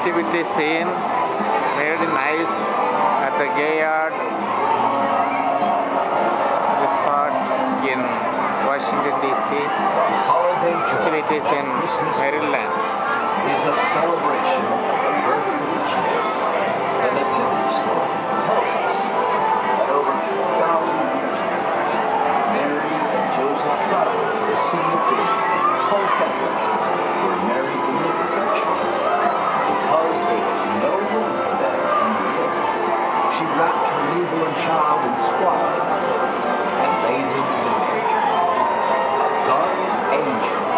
nativity scene, very nice at the gay Gaylord Resort in Washington DC. Holiday Actually, it is in Christmas Maryland. is a celebration of the birth of Jesus. The Nativity story tells us that over 2,000 years ago, Mary and Joseph traveled to the city of David she wrapped her newborn child in swaddling clothes and laid him in a manger. A guardian angel